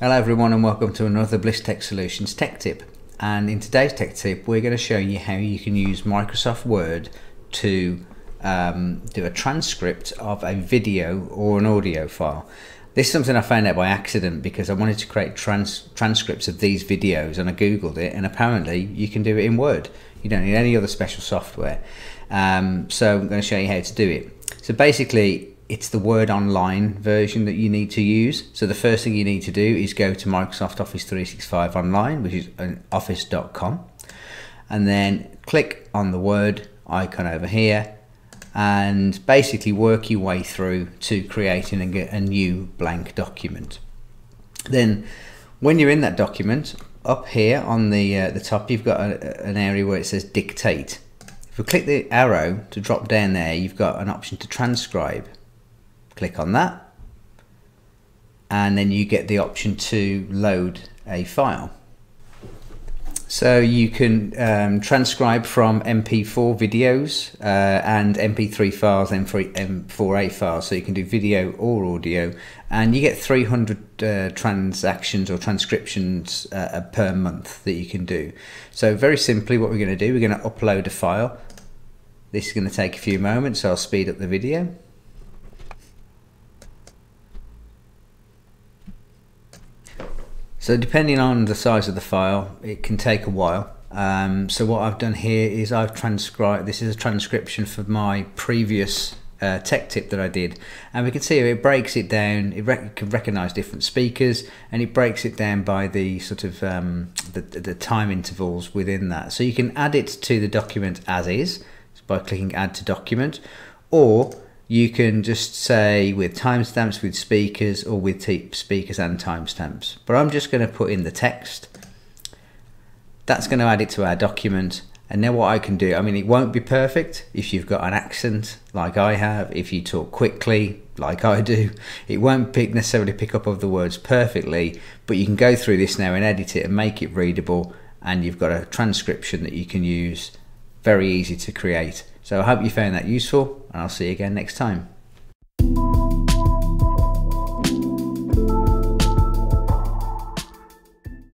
Hello everyone and welcome to another Blisstech Solutions tech tip. And in today's tech tip we're going to show you how you can use Microsoft Word to um, do a transcript of a video or an audio file. This is something I found out by accident because I wanted to create trans transcripts of these videos and I googled it and apparently you can do it in Word. You don't need any other special software. Um, so I'm going to show you how to do it. So basically it's the Word Online version that you need to use. So the first thing you need to do is go to Microsoft Office 365 Online, which is office.com, and then click on the Word icon over here, and basically work your way through to creating a, a new blank document. Then, when you're in that document, up here on the uh, the top, you've got a, an area where it says Dictate. If you click the arrow to drop down there, you've got an option to transcribe click on that and then you get the option to load a file. So you can um, transcribe from MP4 videos uh, and MP3 files and M4A files. So you can do video or audio, and you get 300 uh, transactions or transcriptions uh, per month that you can do. So very simply, what we're going to do, we're going to upload a file. This is going to take a few moments, so I'll speed up the video. So depending on the size of the file, it can take a while. Um, so what I've done here is I've transcribed, this is a transcription for my previous uh, tech tip that I did and we can see it breaks it down it rec can recognize different speakers and it breaks it down by the sort of um, the, the time intervals within that so you can add it to the document as is by clicking add to document or you can just say with timestamps with speakers or with speakers and timestamps. But I'm just going to put in the text. That's going to add it to our document. And now what I can do, I mean, it won't be perfect if you've got an accent like I have, if you talk quickly like I do, it won't pick necessarily pick up of the words perfectly, but you can go through this now and edit it and make it readable. And you've got a transcription that you can use very easy to create. So I hope you found that useful and I'll see you again next time.